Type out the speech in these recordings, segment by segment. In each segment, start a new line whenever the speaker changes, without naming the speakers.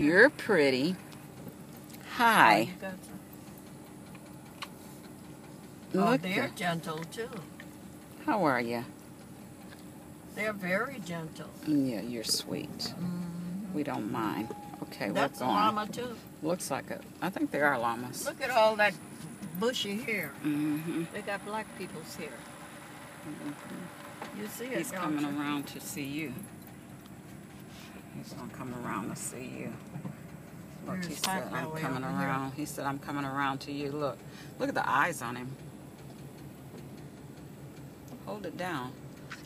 You're pretty. Hi.
Oh,
Look.
they're gentle too.
How are you?
They're very gentle.
Yeah, you're sweet. We don't mind. Okay,
That's
we're
a llama too.
Looks like it. I think they are llamas.
Look at all that bushy hair.
hmm
They got black people's hair. You see it,
He's coming
you?
around to see you. He's gonna come around to see you. Look, he said, I'm coming around. He said, I'm coming around to you. Look. Look at the eyes on him. Hold it down.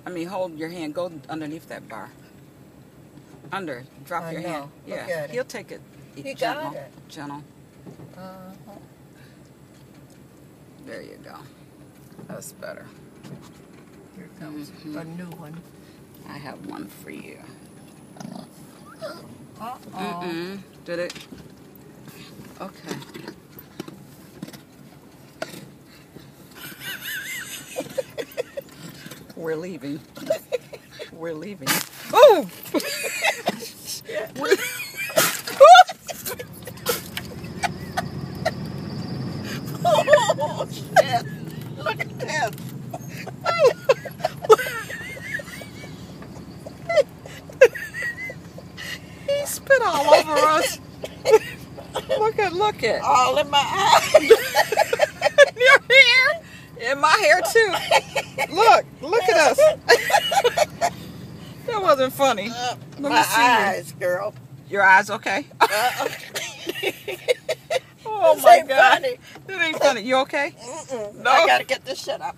I mean, hold your hand. Go underneath that bar. Under. Drop
I
your
know.
hand.
Look
Yeah. He'll take it.
He
gentle.
got it.
Gentle.
Uh-huh.
There you go. That's better.
Here comes
Mhm.
a new one.
I have one for you.
Uh-oh.
Mm-mm. Did it? Okay. We're leaving. We're leaving. Oh! We're-
Oh, shit. Look at this.
he spit all over us. look at, look at.
All in my eyes.
Your hair. And my hair too. Look, look at us. that wasn't funny.
Uh,
Let me
my
see you.
eyes, girl.
Your eyes okay?
Uh,
Oh
This
my god.
funny.
That ain't funny. You okay?
Mm-mm.
No.
I gotta get this shit up.